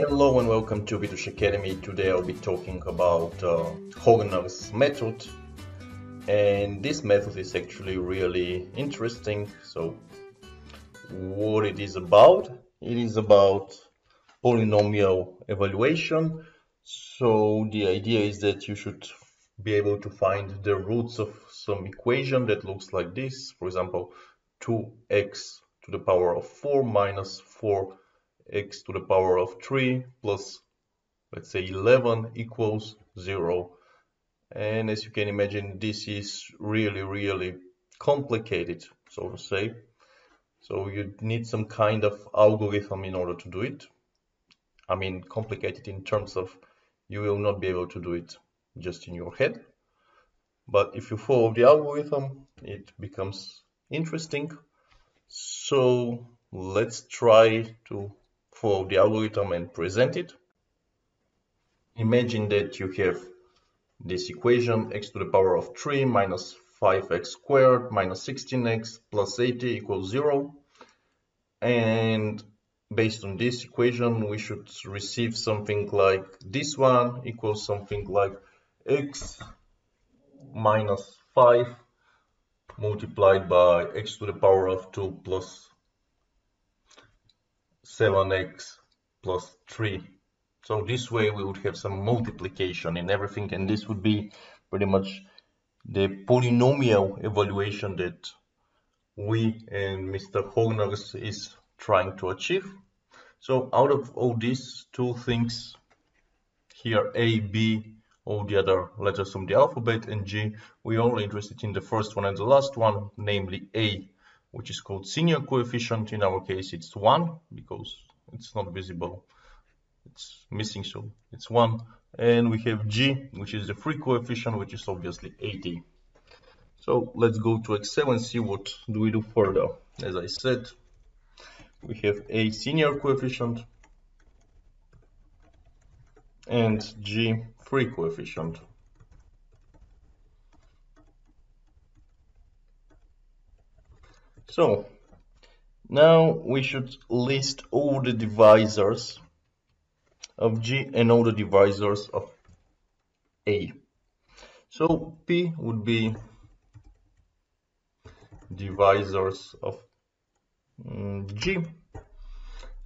Hello and welcome to Vitosh Academy. Today I'll be talking about uh, method and this method is actually really interesting. So what it is about? It is about polynomial evaluation. So the idea is that you should be able to find the roots of some equation that looks like this. For example, 2x to the power of 4 minus 4 x to the power of 3 plus let's say 11 equals 0 and as you can imagine this is really really complicated so to say. So you need some kind of algorithm in order to do it. I mean complicated in terms of you will not be able to do it just in your head. But if you follow the algorithm it becomes interesting. So let's try to for the algorithm and present it. Imagine that you have this equation x to the power of 3 minus 5x squared minus 16x plus 80 equals 0 and based on this equation we should receive something like this one equals something like x minus 5 multiplied by x to the power of 2 plus 7x plus 3. So this way we would have some multiplication in everything and this would be pretty much the polynomial evaluation that we and Mr. Horners is trying to achieve. So out of all these two things here A, B, all the other letters from the alphabet and G, we're only interested in the first one and the last one, namely A which is called senior coefficient. In our case, it's 1 because it's not visible. It's missing, so it's 1. And we have g, which is the free coefficient, which is obviously 80. So let's go to Excel and see what do we do further. As I said, we have a senior coefficient and g free coefficient. So now we should list all the divisors of G and all the divisors of A. So P would be divisors of mm, G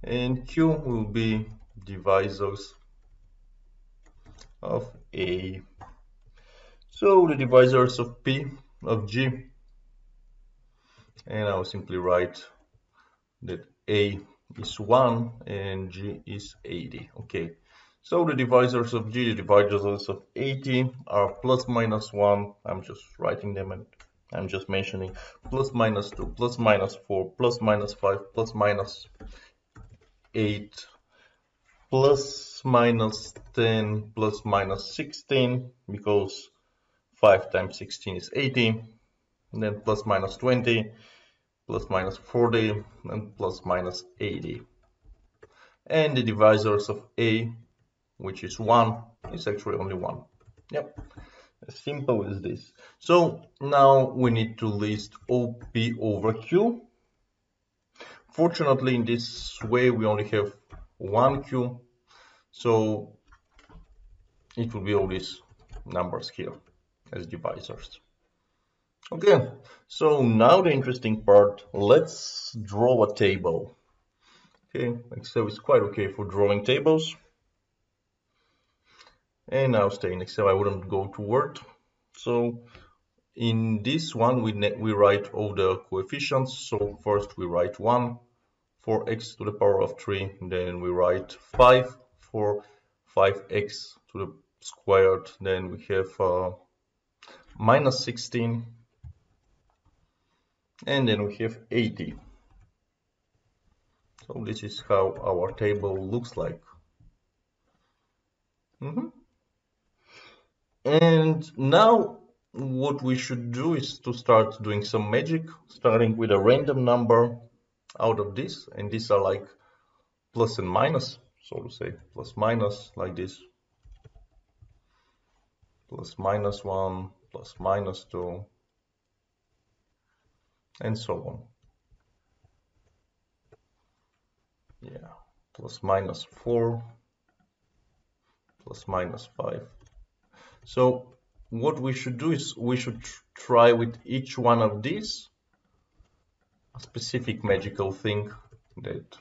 and Q will be divisors of A. So the divisors of P of G and I'll simply write that A is 1 and G is 80 okay? So the divisors of G the divisors of 80 are plus minus 1 I'm just writing them and I'm just mentioning plus minus 2 plus minus 4 plus minus 5 plus minus 8 plus minus 10 plus minus 16 because 5 times 16 is 80 and then plus minus 20 plus minus 40 and plus minus 80 and the divisors of a which is 1 is actually only 1 yep. As simple as this. So now we need to list op over q. Fortunately in this way we only have one q. So it will be all these numbers here as divisors Okay, so now the interesting part, let's draw a table. Okay, Excel is quite okay for drawing tables. And now stay in Excel, I wouldn't go to Word. So in this one, we, we write all the coefficients. So first we write 1 for x to the power of 3. Then we write 5 for 5x to the squared. Then we have uh, minus 16 and then we have 80 so this is how our table looks like. Mm -hmm. and now what we should do is to start doing some magic starting with a random number out of this. And these are like plus and minus so to say. Plus minus like this. Plus minus 1 plus minus 2 and so on. Yeah, plus minus 4, plus minus 5. So what we should do is we should try with each one of these a specific magical thing that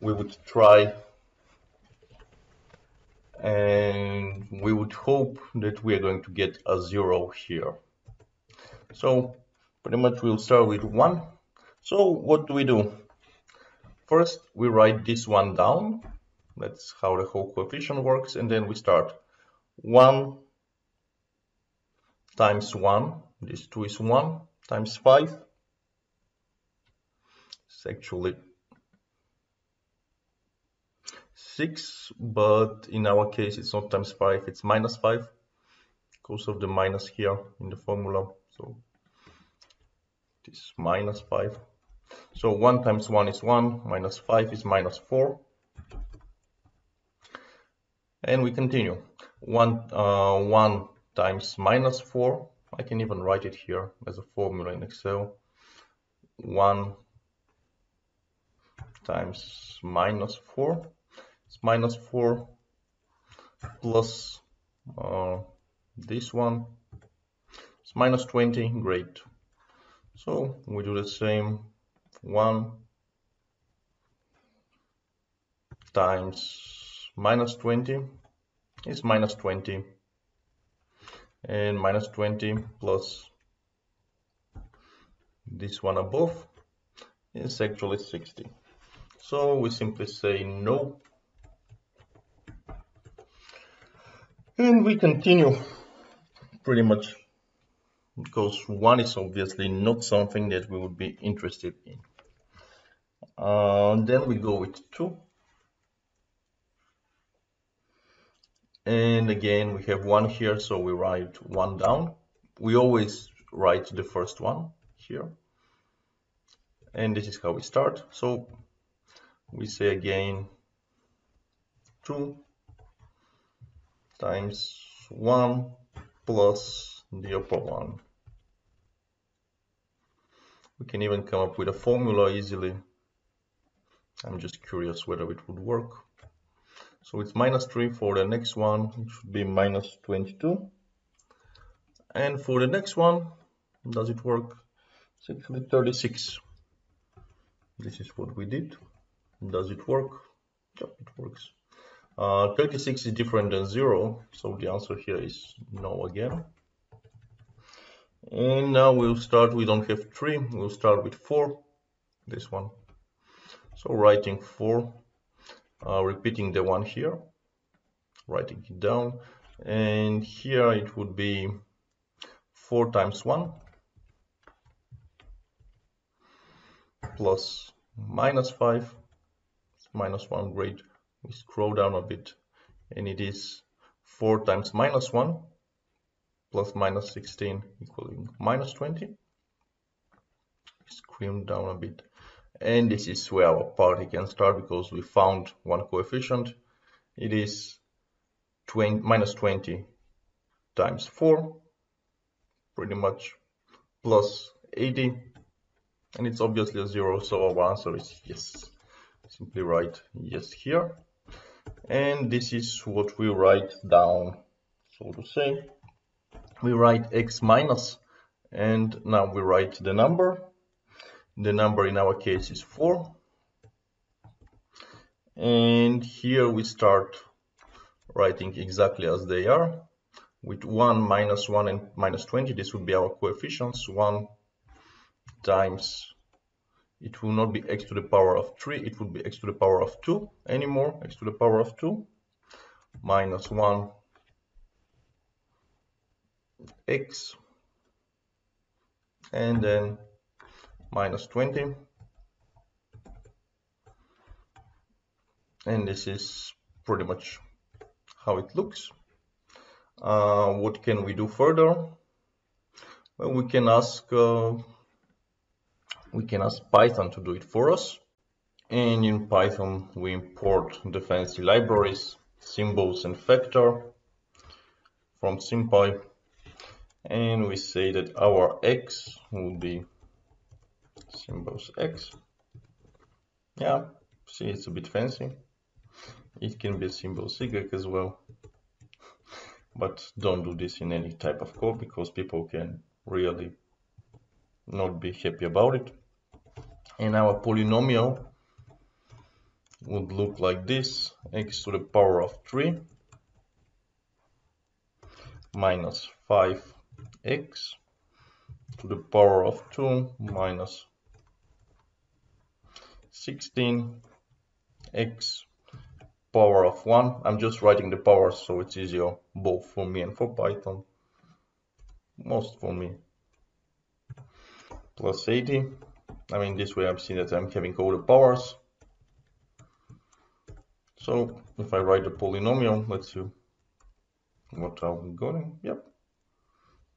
we would try and we would hope that we are going to get a zero here. So pretty much we'll start with one. So what do we do? First, we write this one down. That's how the whole coefficient works. And then we start 1 times 1. This 2 is 1 times 5. It's actually 6, but in our case it's not times 5, it's minus 5 because of the minus here in the formula. So is minus 5. So 1 times 1 is 1, minus 5 is minus 4. And we continue. 1, uh, 1 times minus 4, I can even write it here as a formula in Excel. 1 times minus 4 is minus 4 plus uh, this one it's minus 20 great so we do the same 1 times minus 20 is minus 20 and minus 20 plus this one above is actually 60 so we simply say no. And we continue pretty much because one is obviously not something that we would be interested in. Uh, then we go with two. And again, we have one here, so we write one down. We always write the first one here. And this is how we start. So we say again 2 times 1 plus the upper one. We can even come up with a formula easily. I'm just curious whether it would work. So it's minus 3 for the next one, it should be minus 22. And for the next one, does it work? It's actually 36. This is what we did. Does it work? Yep, it works. Uh, 36 is different than 0, so the answer here is no again. And now we'll start, we don't have 3, we'll start with 4, this one. So writing 4, uh, repeating the one here, writing it down, and here it would be 4 times 1 plus minus 5, minus 1, great. We scroll down a bit. And it is 4 times minus 1 plus minus 16 equaling minus 20. Scream down a bit. And this is where our party can start because we found one coefficient. It is 20, minus 20 times 4, pretty much, plus 80. And it's obviously a 0, so our answer is yes. Simply write yes here. And this is what we write down, so to say we write x minus and now we write the number. The number in our case is 4 and here we start writing exactly as they are. With 1 minus 1 and minus 20 this would be our coefficients. 1 times it will not be x to the power of 3 it would be x to the power of 2 anymore x to the power of 2 minus 1 x and then minus 20 and this is pretty much how it looks. Uh, what can we do further? Well we can ask uh, we can ask Python to do it for us. And in Python we import the fancy libraries symbols and factor from SymPy and we say that our x would be symbols x. Yeah see it's a bit fancy. It can be symbol sigc as well. But don't do this in any type of code because people can really not be happy about it. And our polynomial would look like this. X to the power of 3 minus 5x to the power of 2 minus 16 x power of 1 I'm just writing the powers so it's easier both for me and for Python. Most for me. Plus 80 I mean this way I'm seeing that I'm having all the powers. So if I write a polynomial let's see what I'm going? Yep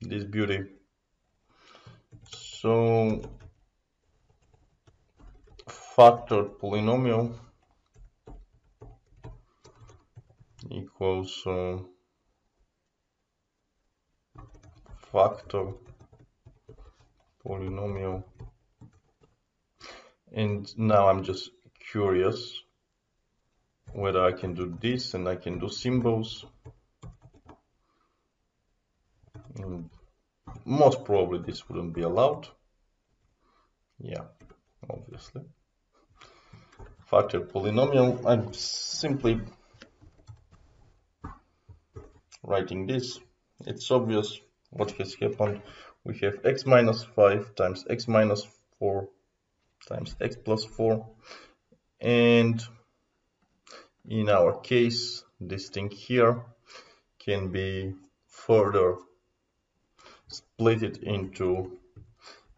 this beauty so factored polynomial equals uh, factor polynomial. And now I'm just curious whether I can do this and I can do symbols and Mm. most probably this wouldn't be allowed. Yeah obviously. Factor polynomial I'm simply writing this. It's obvious what has happened. We have x minus 5 times x minus 4 times x plus 4 and in our case this thing here can be further split it into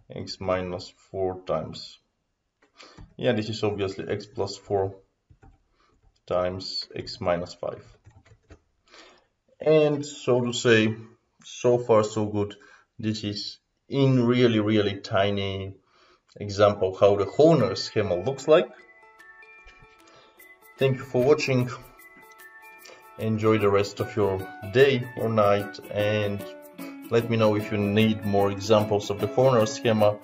x minus 4 times. Yeah this is obviously x plus 4 times x minus 5 and so to say so far so good. This is in really really tiny example how the Horner schema looks like. Thank you for watching. Enjoy the rest of your day or night and let me know if you need more examples of the Horner schema